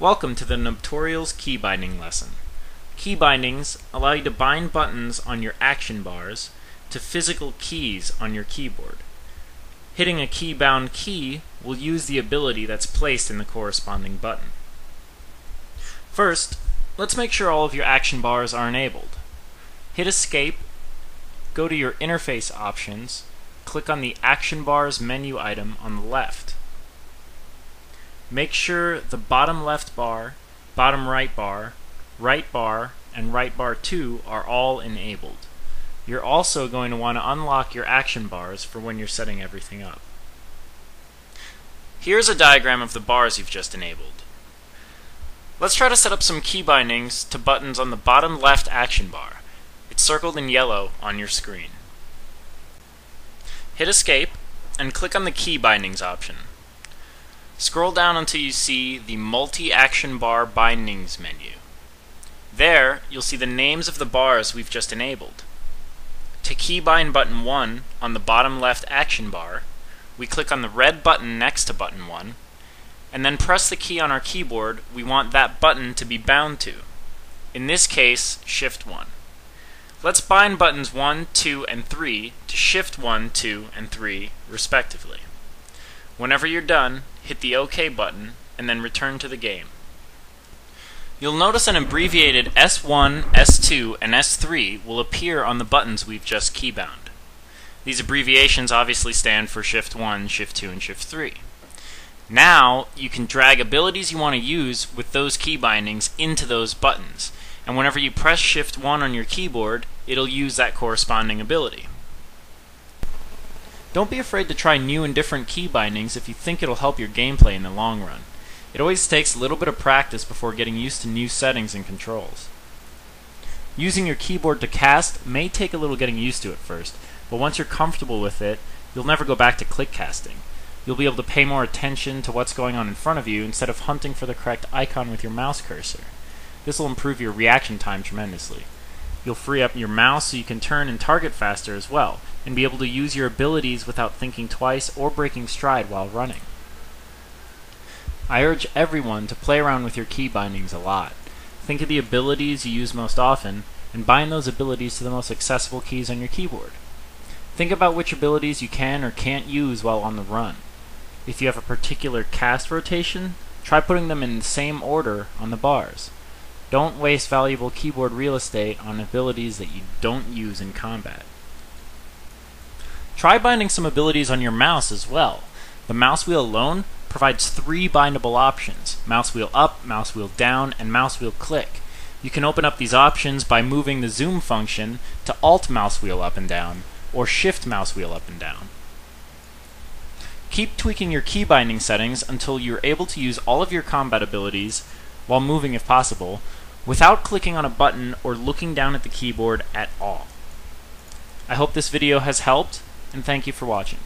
Welcome to the Nubtorials keybinding lesson. Keybindings allow you to bind buttons on your action bars to physical keys on your keyboard. Hitting a key-bound key will use the ability that's placed in the corresponding button. First, let's make sure all of your action bars are enabled. Hit Escape, go to your interface options, click on the Action Bars menu item on the left. Make sure the bottom left bar, bottom right bar, right bar, and right bar 2 are all enabled. You're also going to want to unlock your action bars for when you're setting everything up. Here's a diagram of the bars you've just enabled. Let's try to set up some key bindings to buttons on the bottom left action bar. It's circled in yellow on your screen. Hit Escape and click on the key bindings option. Scroll down until you see the Multi-Action Bar Bindings menu. There, you'll see the names of the bars we've just enabled. To keybind button 1 on the bottom left action bar, we click on the red button next to button 1, and then press the key on our keyboard we want that button to be bound to. In this case, Shift 1. Let's bind buttons 1, 2, and 3 to Shift 1, 2, and 3, respectively. Whenever you're done, hit the OK button, and then return to the game. You'll notice an abbreviated S1, S2, and S3 will appear on the buttons we've just keybound. These abbreviations obviously stand for Shift 1, Shift 2, and Shift 3. Now, you can drag abilities you want to use with those key bindings into those buttons, and whenever you press Shift 1 on your keyboard, it'll use that corresponding ability. Don't be afraid to try new and different key bindings if you think it'll help your gameplay in the long run. It always takes a little bit of practice before getting used to new settings and controls. Using your keyboard to cast may take a little getting used to at first, but once you're comfortable with it, you'll never go back to click casting. You'll be able to pay more attention to what's going on in front of you instead of hunting for the correct icon with your mouse cursor. This will improve your reaction time tremendously. You'll free up your mouse so you can turn and target faster as well, and be able to use your abilities without thinking twice or breaking stride while running. I urge everyone to play around with your key bindings a lot. Think of the abilities you use most often, and bind those abilities to the most accessible keys on your keyboard. Think about which abilities you can or can't use while on the run. If you have a particular cast rotation, try putting them in the same order on the bars. Don't waste valuable keyboard real estate on abilities that you don't use in combat. Try binding some abilities on your mouse as well. The mouse wheel alone provides three bindable options mouse wheel up, mouse wheel down, and mouse wheel click. You can open up these options by moving the zoom function to Alt mouse wheel up and down, or Shift mouse wheel up and down. Keep tweaking your key binding settings until you're able to use all of your combat abilities, while moving if possible, without clicking on a button or looking down at the keyboard at all. I hope this video has helped, and thank you for watching.